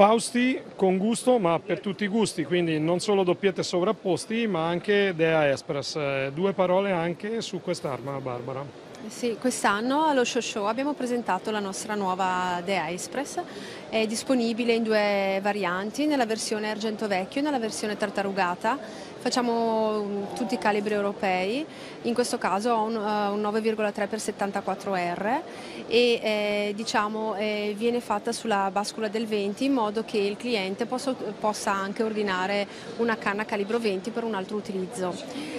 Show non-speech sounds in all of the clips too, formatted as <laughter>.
Fausti con gusto, ma per tutti i gusti, quindi non solo doppiette sovrapposti, ma anche Dea Express. Eh, Due parole anche su quest'arma, Barbara. Sì, quest'anno allo Show Show abbiamo presentato la nostra nuova Dea Express, è disponibile in due varianti, nella versione argento vecchio e nella versione tartarugata, facciamo mm, tutti i calibri europei, in questo caso ho un, uh, un 9,3x74R e eh, diciamo, eh, viene fatta sulla bascula del 20 in modo che il cliente possa, possa anche ordinare una canna calibro 20 per un altro utilizzo.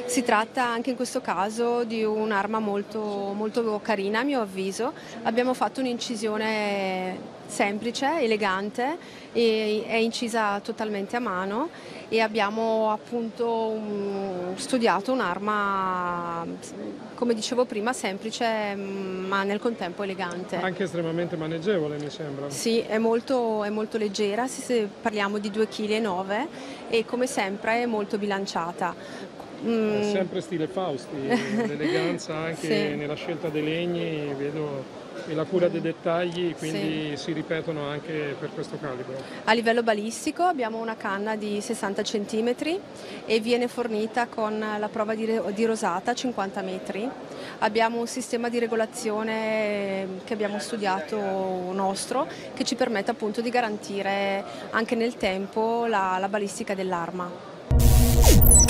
Si tratta anche in questo caso di un'arma molto, molto carina a mio avviso, abbiamo fatto un'incisione semplice, elegante, è incisa totalmente a mano e abbiamo appunto um, studiato un'arma, come dicevo prima, semplice ma nel contempo elegante. Anche estremamente maneggevole mi sembra. Sì, è molto, è molto leggera, se parliamo di 2,9 kg e come sempre è molto bilanciata. Mm. Sempre stile Fausti, <laughs> l'eleganza anche sì. nella scelta dei legni, vedo e la cura dei dettagli, quindi sì. si ripetono anche per questo calibro. A livello balistico abbiamo una canna di 60 cm e viene fornita con la prova di, di rosata 50 metri. Abbiamo un sistema di regolazione che abbiamo studiato nostro che ci permette appunto di garantire anche nel tempo la, la balistica dell'arma.